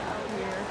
out here.